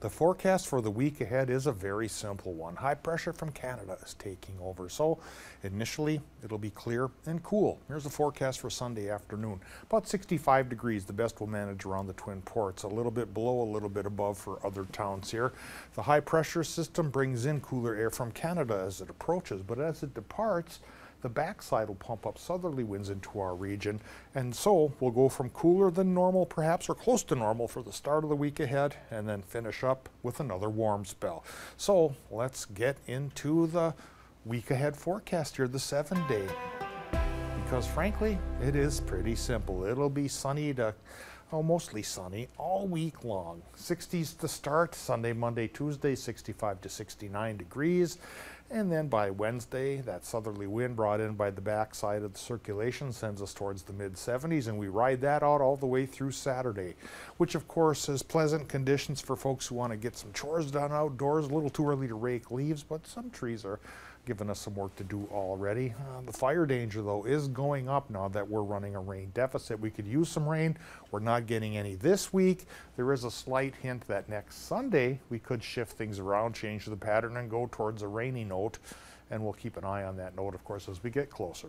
The forecast for the week ahead is a very simple one. High pressure from Canada is taking over. So initially it'll be clear and cool. Here's the forecast for Sunday afternoon. About 65 degrees, the best we'll manage around the Twin Ports. A little bit below, a little bit above for other towns here. The high pressure system brings in cooler air from Canada as it approaches, but as it departs, the backside will pump up southerly winds into our region. And so we'll go from cooler than normal, perhaps, or close to normal for the start of the week ahead, and then finish up with another warm spell. So let's get into the week ahead forecast here, the seven day. Because frankly, it is pretty simple. It'll be sunny to oh, mostly sunny all week long. 60s to start, Sunday, Monday, Tuesday, 65 to 69 degrees. And then by Wednesday, that southerly wind brought in by the backside of the circulation sends us towards the mid 70s, and we ride that out all the way through Saturday, which of course is pleasant conditions for folks who want to get some chores done outdoors. A little too early to rake leaves, but some trees are giving us some work to do already. Uh, the fire danger, though, is going up now that we're running a rain deficit. We could use some rain. We're not getting any this week. There is a slight hint that next Sunday we could shift things around, change the pattern, and go towards a rainy note. And we'll keep an eye on that note, of course, as we get closer.